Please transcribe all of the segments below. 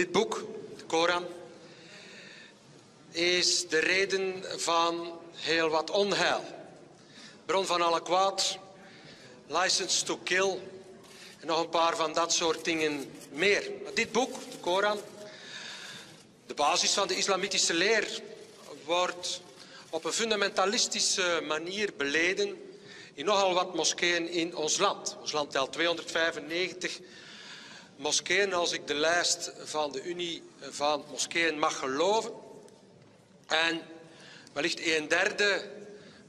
Dit boek, de Koran, is de reden van heel wat onheil. Bron van alle kwaad, license to kill en nog een paar van dat soort dingen meer. Maar dit boek, de Koran, de basis van de islamitische leer, wordt op een fundamentalistische manier beleden in nogal wat moskeeën in ons land. Ons land telt 295 moskeeën, als ik de lijst van de Unie van moskeeën mag geloven. En wellicht een derde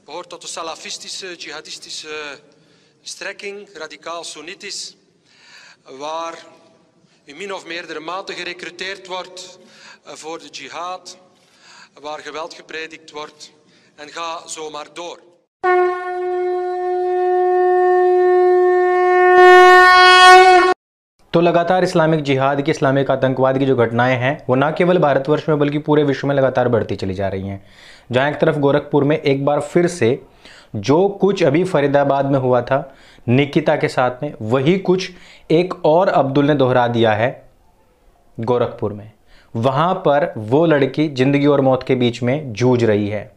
behoort tot de salafistische, jihadistische strekking, radicaal sunnitisch, waar in min of meerdere mate gerecruiteerd wordt voor de jihad, waar geweld gepredikt wordt en ga zomaar door. तो लगातार Islamic जिहाद की, Islamic आतंकवाद की जो घटनाएँ हैं, वो ना केवल भारतवर्ष में, बल्कि पूरे विश्व में लगातार बढ़ती चली जा रही हैं। जहाँ एक तरफ़ गोरखपुर में एक बार फिर से जो कुछ अभी फरीदाबाद में हुआ था, निकिता के साथ में, वही कुछ एक और अब्दुल ने दोहरा दिया है गोरखपुर में। वहाँ पर वो लड़की ज़िंदगी और मौत के बीच में जूझ रही है।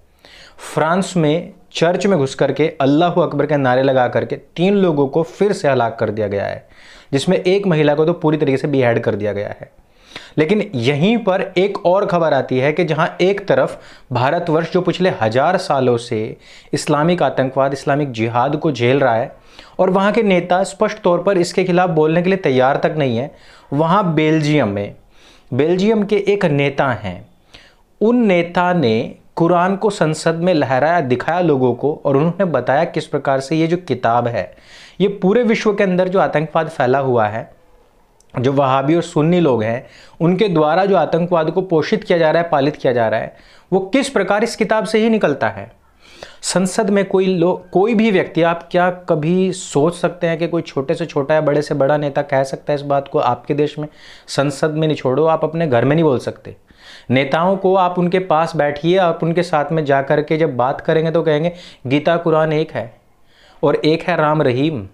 फ्रांस में चर्च में घुस करके अल्लाह अकबर के नारे लगा करके तीन लोगों को फिर से हलाक कर दिया गया है, जिसमें एक महिला को तो पूरी तरीके से बिहेड कर दिया गया है। लेकिन यहीं पर एक और खबर आती है कि जहाँ एक तरफ़ भारतवर्ष जो पिछले हज़ार सालों से इस्लामिक आतंकवाद, इस्लामिक जिहाद को झेल रहा है और वहाँ के नेता स्पष्ट तौर पर इसके खिलाफ बोलने के लिए तैयार तक नहीं है, वहाँ बेल्जियम में, बेल्जियम के एक नेता हैं। उन नेता ने कुरान को संसद में लहराया, दिखाया लोगों को और उन्होंने बताया किस प्रकार से ये जो किताब है, ये पूरे विश्व के अंदर जो आतंकवाद फैला हुआ है, जो वहाबी और सुन्नी लोग हैं, उनके द्वारा जो आतंकवाद को पोषित किया जा रहा है, पालित किया जा रहा है, वो किस प्रकार इस किताब से ही निकलता है? संसद में कोई लोग कोई भी व्यक्ति, आप क्या कभी सोच सकते हैं कि कोई छोटे से छोटा या बड़े से बड़ा नेता कह सकता है इस बात को, आपके देश में संसद में नहीं छोड़ो, आप अपने घर में नहीं बोल सकते। नेताओं को आप उनके पास बैठिए, आप उनके साथ में जा कर के जब बात करेंगे तो कहेंगे, गीता कुरान एक है और एक है राम रहीम।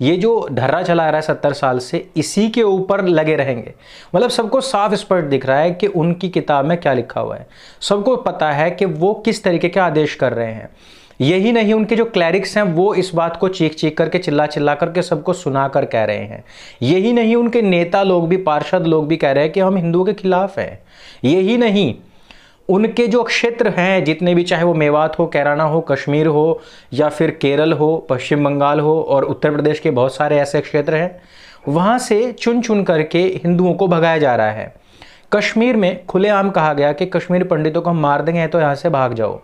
ये जो धर्रा चला रहा है सत्तर साल से, इसी के ऊपर लगे रहेंगे। मतलब सबको साफ़ स्पष्ट दिख रहा है कि उनकी किताब में क्या लिखा हुआ है। सबको पता है कि वो किस तरीके के आदेश कर रहे हैं। यही नहीं, उनके जो क्लैरिक्स हैं, वो इस बात को चीख चीख करके चिल्ला चिल्ला करके सबको सुना कर कह रहे हैं। यही नहीं, उनके नेता लोग भी, पार्षद लोग भी कह रहे हैं कि हम हिंदुओं के खिलाफ हैं। यही नहीं, उनके जो क्षेत्र हैं, जितने भी चाहे वो मेवात हो, कैराना हो, कश्मीर हो, या फिर केरल हो, पश्चिम बंगाल हो, और उत्तर प्रदेश के बहुत सारे ऐसे क्षेत्र हैं, वहाँ से चुन चुन करके हिंदुओं को भगाया जा रहा है। कश्मीर में खुलेआम कहा गया कि कश्मीर पंडितों को हम मार देंगे तो यहाँ से भाग जाओ।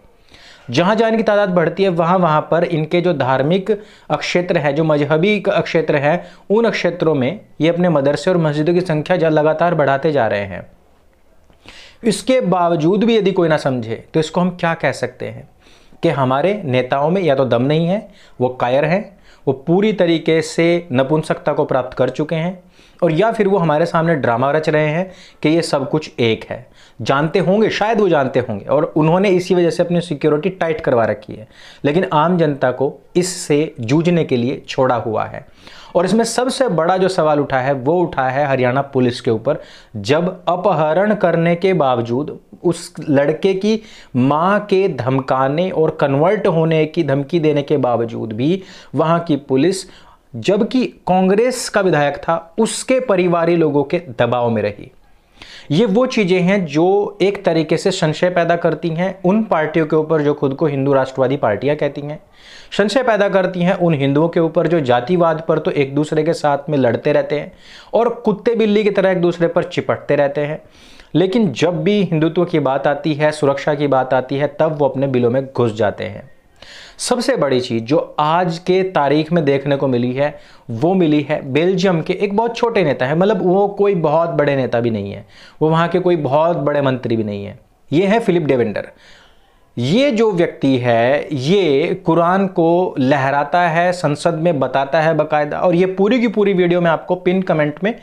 जहाँ जहाँ इनकी तादाद बढ़ती है, वहाँ वहाँ पर इनके जो धार्मिक क्षेत्र है, जो मजहबी क्षेत्र है, उन क्षेत्रों में ये अपने मदरसे और मस्जिदों की संख्या लगातार बढ़ाते जा रहे हैं। इसके बावजूद भी यदि कोई ना समझे तो इसको हम क्या कह सकते हैं? कि हमारे नेताओं में या तो दम नहीं है, वो कायर हैं वो पूरी तरीके से नपुंसकता को प्राप्त कर चुके हैं और या फिर वो हमारे सामने ड्रामा रच रहे हैं कि ये सब कुछ एक है। जानते होंगे, शायद वो जानते होंगे और उन्होंने इसी वजह से अपनी सिक्योरिटी टाइट करवा रखी है। लेकिन आम जनता को इससे जूझने के लिए छोड़ा हुआ है। और इसमें सबसे बड़ा जो सवाल उठा है, वो उठा है हरियाणा पुलिस के ऊपर। जब अपहरण करने के बावजूद उस लड़के की माँ के धमकाने और कन्वर्ट होने की धमकी देने के बावजूद भी वहाँ की पुलिस, जबकि कांग्रेस का विधायक था, उसके परिवारी लोगों के दबाव में रही। ये वो चीज़ें हैं जो एक तरीके से संशय पैदा करती हैं उन पार्टियों के ऊपर जो खुद को हिंदू राष्ट्रवादी पार्टियाँ कहती हैं। संशय पैदा करती हैं उन हिंदुओं के ऊपर जो जातिवाद पर तो एक दूसरे के साथ में लड़ते रहते हैं और कुत्ते बिल्ली की तरह एक दूसरे पर चिपटते रहते हैं। लेकिन जब भी हिंदुत्व की बात आती है, सुरक्षा की बात आती है, तब वो अपने बिलों में घुस जाते हैं। सबसे बड़ी चीज़ जो आज के तारीख में देखने को मिली है, वो मिली है बेल्जियम के एक बहुत छोटे नेता है। मतलब वो कोई बहुत बड़े नेता भी नहीं है। वो वहाँ के कोई बहुत बड़े मंत्री भी नहीं है। ये है फिलिप डेवेंडर ये जो व्यक्ति है, ये कुरान को लहराता है, संसद में बताता है बकायदा, और ये पूरी की पूरी वीडियो मैं आपको पिन कमेंट में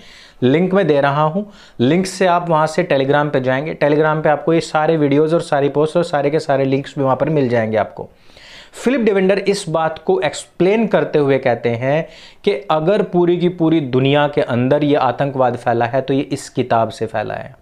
लिंक में दे रहा हूँ। लिंक से आप वहाँ से टेलीग्राम पे जाएँगे। टेलीग्राम पे आपको ये सारे वीडियोस और सारी पोस्ट और सारे के सारे लिंक्स भी वहाँ पर मिल जाएँगे आपको। फिलिप डिवेंडर इस बात को एक्सप्लेन करते हुए कहते हैं कि अगर पूरी की पूरी दुनिया के अंदर यह आतंकवाद फैला है तो ये इस किताब से फैला है।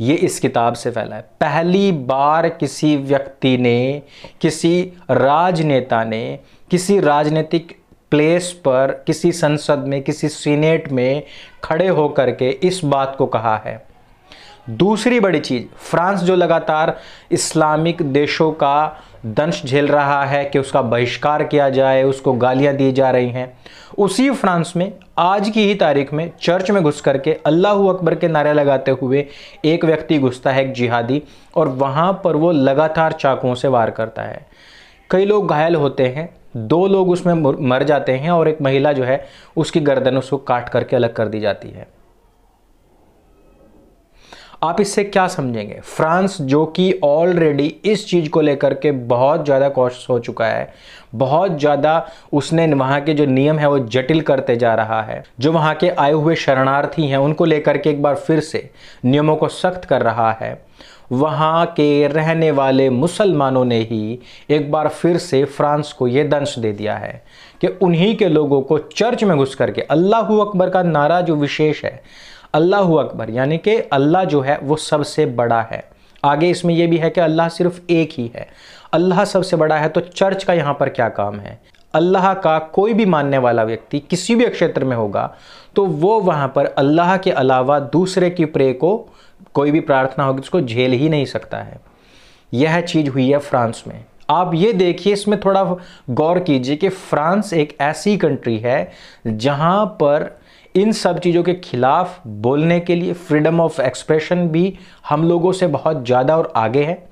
ये इस किताब से फैला है। पहली बार किसी व्यक्ति ने, किसी राजनेता ने, किसी राजनीतिक प्लेस पर, किसी संसद में, किसी सीनेट में खड़े होकर के इस बात को कहा है। दूसरी बड़ी चीज़, फ्रांस जो लगातार इस्लामिक देशों का दंश झेल रहा है कि उसका बहिष्कार किया जाए, उसको गालियाँ दी जा रही हैं। उसी फ्रांस में आज की ही तारीख में चर्च में घुस करके अल्लाह अकबर के नारे लगाते हुए एक व्यक्ति घुसता है एक जिहादी, और वहाँ पर वो लगातार चाकुओं से वार करता है। कई लोग घायल होते हैं, दो लोग उसमें मर जाते हैं, और एक महिला जो है, उसकी गर्दन उसको काट करके अलग कर दी जाती है। आप इससे क्या समझेंगे? फ्रांस, जो कि ऑलरेडी इस चीज़ को लेकर के बहुत ज़्यादा कॉशस हो चुका है, बहुत ज़्यादा उसने वहाँ के जो नियम है वो जटिल करते जा रहा है, जो वहाँ के आए हुए शरणार्थी हैं, उनको लेकर के एक बार फिर से नियमों को सख्त कर रहा है। वहाँ के रहने वाले मुसलमानों ने ही एक बार फिर से फ्रांस को ये दंश दे दिया है कि उन्हीं के लोगों को चर्च में घुस करके अल्लाह अकबर का नारा जो विशेष है अल्लाह अकबर, यानी कि अल्लाह जो है वो सबसे बड़ा है। आगे इसमें यह भी है कि अल्लाह सिर्फ़ एक ही है। अल्लाह सबसे बड़ा है तो चर्च का यहाँ पर क्या काम है? अल्लाह का कोई भी मानने वाला व्यक्ति किसी भी क्षेत्र में होगा तो वो वहाँ पर अल्लाह के अलावा दूसरे की प्रे को कोई भी प्रार्थना होगी, उसको झेल ही नहीं सकता है। यह चीज़ हुई है फ्रांस में। आप ये देखिए, इसमें थोड़ा गौर कीजिए कि फ्रांस एक ऐसी कंट्री है जहाँ पर इन सब चीज़ों के खिलाफ बोलने के लिए फ्रीडम ऑफ़ एक्सप्रेशन भी हम लोगों से बहुत ज़्यादा और आगे है।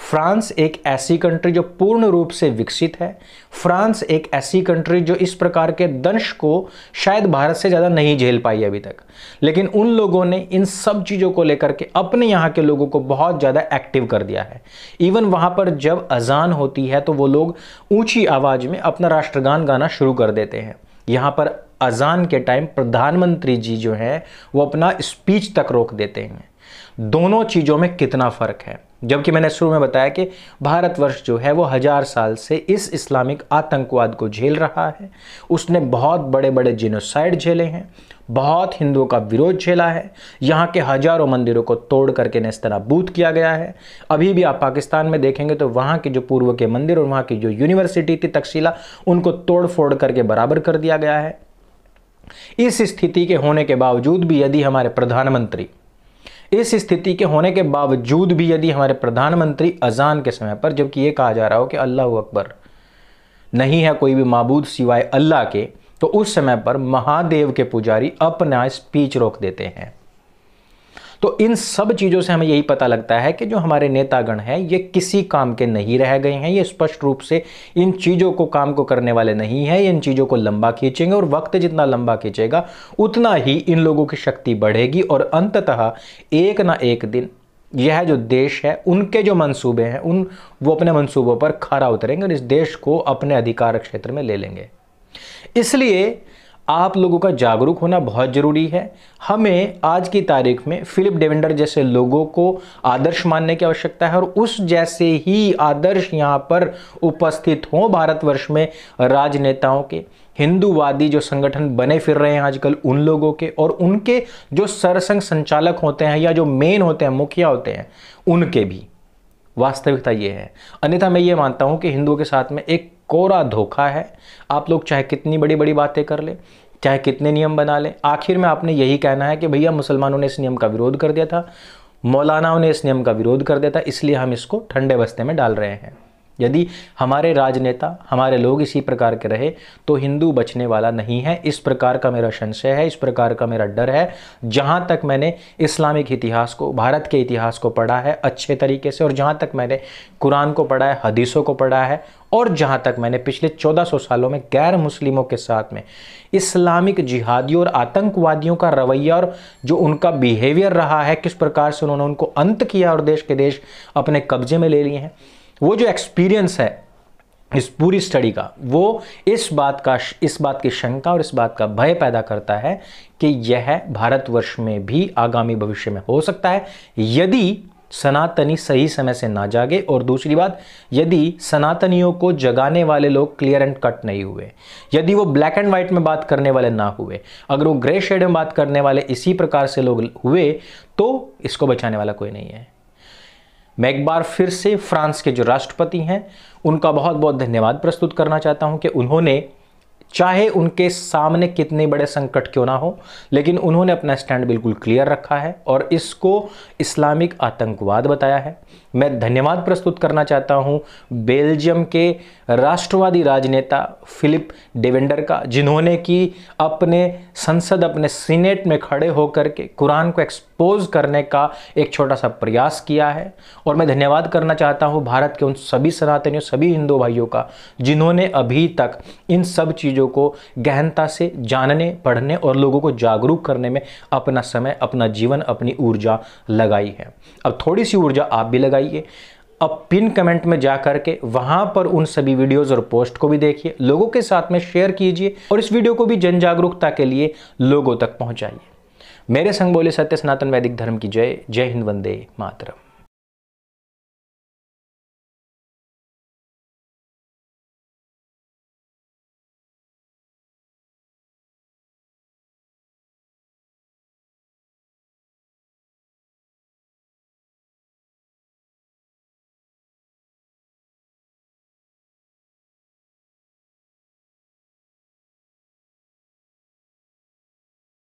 फ्रांस एक ऐसी कंट्री जो पूर्ण रूप से विकसित है। फ्रांस एक ऐसी कंट्री जो इस प्रकार के दंश को शायद भारत से ज़्यादा नहीं झेल पाई अभी तक। लेकिन उन लोगों ने इन सब चीज़ों को लेकर के अपने यहाँ के लोगों को बहुत ज़्यादा एक्टिव कर दिया है। इवन वहाँ पर जब अजान होती है तो वो लोग ऊँची आवाज़ में अपना राष्ट्रगान गाना शुरू कर देते हैं। यहाँ पर अजान के टाइम प्रधानमंत्री जी जो हैं, वो अपना स्पीच तक रोक देते हैं। दोनों चीज़ों में कितना फ़र्क है? जबकि मैंने शुरू में बताया कि भारतवर्ष जो है, वो हज़ार साल से इस इस्लामिक आतंकवाद को झेल रहा है। उसने बहुत बड़े बड़े जिनोसाइड झेले हैं, बहुत हिंदुओं का विरोध झेला है। यहाँ के हज़ारों मंदिरों को तोड़ करके नेस्तनाबूद किया गया है। अभी भी आप पाकिस्तान में देखेंगे तो वहाँ के जो पूर्व के मंदिर और वहाँ की जो यूनिवर्सिटी थी तकसीला उनको तोड़ फोड़ करके बराबर कर दिया गया है। इस स्थिति के होने के बावजूद भी यदि हमारे प्रधानमंत्री, इस स्थिति के होने के बावजूद भी यदि हमारे प्रधानमंत्री अजान के समय पर, जबकि ये कहा जा रहा हो कि अल्लाह अकबर नहीं है कोई भी मबूद सिवाय अल्लाह के तो उस समय पर महादेव के पुजारी अपना स्पीच रोक देते हैं। तो इन सब चीज़ों से हमें यही पता लगता है कि जो हमारे नेतागण हैं, ये किसी काम के नहीं रह गए हैं। ये स्पष्ट रूप से इन चीज़ों को काम को करने वाले नहीं हैं। इन चीज़ों को लंबा खींचेंगे और वक्त जितना लंबा खींचेगा, उतना ही इन लोगों की शक्ति बढ़ेगी और अंततः एक ना एक दिन यह जो देश है, उनके जो मंसूबे हैं, उन, वो अपने मंसूबों पर खरा उतरेंगे और इस देश को अपने अधिकार क्षेत्र में ले लेंगे। इसलिए आप लोगों का जागरूक होना बहुत ज़रूरी है। हमें आज की तारीख में फिलिप डेवेंडर जैसे लोगों को आदर्श मानने की आवश्यकता है और उस जैसे ही आदर्श यहाँ पर उपस्थित हों भारतवर्ष में राजनेताओं के। हिंदूवादी जो संगठन बने फिर रहे हैं आजकल उन लोगों के और उनके जो सरसंघ संचालक होते हैं या जो मेन होते हैं, मुखिया होते हैं, उनके भी। वास्तविकता ये है। अन्यथा मैं ये मानता हूँ कि हिंदुओं के साथ में एक कोरा धोखा है। आप लोग चाहे कितनी बड़ी बड़ी बातें कर ले, चाहे कितने नियम बना ले, आखिर में आपने यही कहना है कि भैया मुसलमानों ने इस नियम का विरोध कर दिया था, मौलानाओं ने इस नियम का विरोध कर दिया था, इसलिए हम इसको ठंडे बस्ते में डाल रहे हैं। यदि हमारे राजनेता, हमारे लोग इसी प्रकार के रहे तो हिंदू बचने वाला नहीं है। इस प्रकार का मेरा संशय है, इस प्रकार का मेरा डर है। जहाँ तक मैंने इस्लामिक इतिहास को, भारत के इतिहास को पढ़ा है अच्छे तरीके से, और जहाँ तक मैंने कुरान को पढ़ा है, हदीसों को पढ़ा है, और जहाँ तक मैंने पिछले 1400 सालों में गैर मुस्लिमों के साथ में इस्लामिक जिहादियों और आतंकवादियों का रवैया और जो उनका बिहेवियर रहा है, किस प्रकार से उन्होंने उनको अंत किया और देश के देश अपने कब्जे में ले लिए हैं। वो जो एक्सपीरियंस है इस पूरी स्टडी का, वो इस बात का, इस बात की शंका और इस बात का भय पैदा करता है कि यह भारतवर्ष में भी आगामी भविष्य में हो सकता है। यदि सनातनी सही समय से ना जागे और दूसरी बात, यदि सनातनियों को जगाने वाले लोग क्लियर एंड कट नहीं हुए, यदि वो ब्लैक एंड व्हाइट में बात करने वाले ना हुए, अगर वो ग्रे शेड में बात करने वाले इसी प्रकार से लोग हुए तो इसको बचाने वाला कोई नहीं है। मैं एक बार फिर से फ्रांस के जो राष्ट्रपति हैं, उनका बहुत बहुत धन्यवाद प्रस्तुत करना चाहता हूँ कि उन्होंने, चाहे उनके सामने कितने बड़े संकट क्यों ना हो, लेकिन उन्होंने अपना स्टैंड बिल्कुल क्लियर रखा है और इसको इस्लामिक आतंकवाद बताया है। मैं धन्यवाद प्रस्तुत करना चाहता हूँ बेल्जियम के राष्ट्रवादी राजनेता फिलिप डेवेंडर का, जिन्होंने कि अपने संसद, अपने सीनेट में खड़े होकर के कुरान को एक्सपोज करने का एक छोटा सा प्रयास किया है। और मैं धन्यवाद करना चाहता हूँ भारत के उन सभी सनातनियों, सभी हिंदू भाइयों का, जिन्होंने अभी तक इन सब चीज़ों को गहनता से जानने, पढ़ने और लोगों को जागरूक करने में अपना समय, अपना जीवन, अपनी ऊर्जा लगाई है। अब थोड़ी सी ऊर्जा आप भी लगाइए। अब पिन कमेंट में जा करके वहाँ पर उन सभी वीडियोस और पोस्ट को भी देखिए, लोगों के साथ में शेयर कीजिए और इस वीडियो को भी जन जागरूकता के लिए लोगों तक पहुंचाइए। मेरे संग बोले सत्य सनातन वैदिक धर्म की जय जय हिंद वंदे मातरम।